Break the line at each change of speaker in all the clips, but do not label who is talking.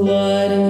what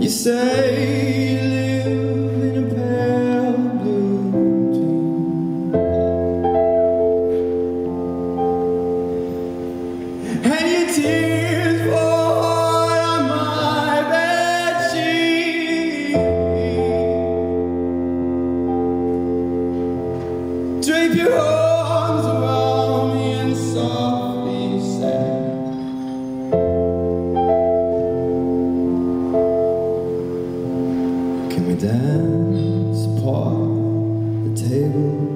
You
say you live in a pale blue dream, and your tears. dance, paw, the
table.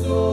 Cristo.